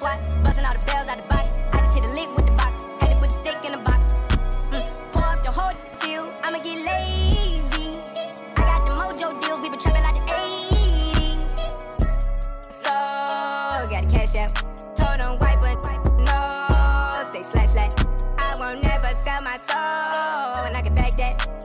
SWAT, busting all the bells out the box. I just hit a lick with the box, had to put the stick in the box. Mm. Pour up the whole field, I'ma get lazy. I got the mojo deals, we been trapping like the 80s. So, got the cash out. Told them white, but no, say slash slash. I won't never sell my soul, and I can back that.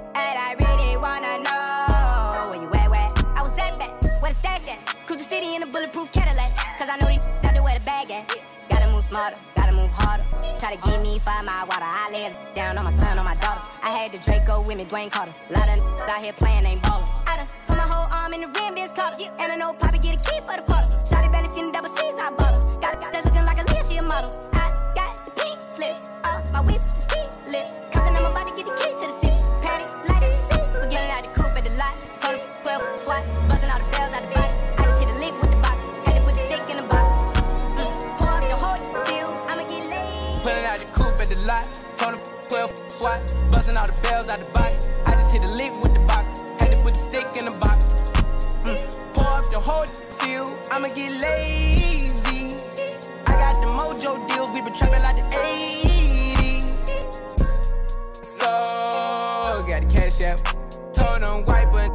Smarter, gotta move harder. Try to give me five mile water, I it down on my son, on my daughter. I had the Draco with me, Dwayne Carter. Lot of out here playing, ain't ballin'. I done put my whole arm in the rim, bitch caught And I know Poppy get a key for the quarter. Shotty barely seen the double C's, I bought her. Got a that looking like a Leah, she a model. I got the pink slip, uh, my whip at the lot. Told him 12 SWAT, busting all the bells out the box. I just hit a lick with the box, had to put the stick in the box. Mm. Pour up the whole field, I'ma get lazy. I got the mojo deals, we been trapping like the 80s. So, got the cash out. Told white, but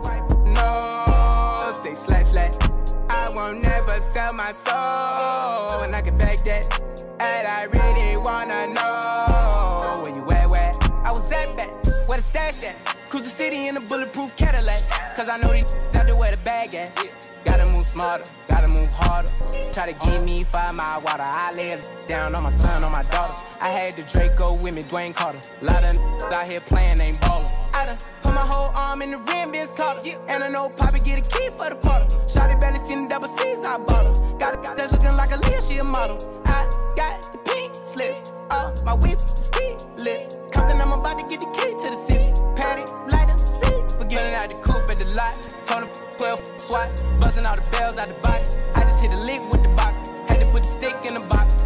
no, say slash slash. I won't never sell my soul, and I can back that. And I really Cruise the city in a bulletproof Cadillac, cause I know these out there where the bag at. Gotta move smarter, gotta move harder. Try to give me five mile water, I lay down on my son, on my daughter. I had the Draco with me, Dwayne Carter. Lot of out here playing, ain't ballin'. I done put my whole arm in the rim, bitch Carter. And I know Poppy get a key for the quarter. Shotty barely seen the double C's, I bought her. Got a got that looking like a Leah, she a model. I got the pink slip, uh, my whip is keyless. Compton, I'm about to get the key lot. Told him 12 SWAT, busting all the bells out the box. I just hit a lick with the box, had to put the stick in the box.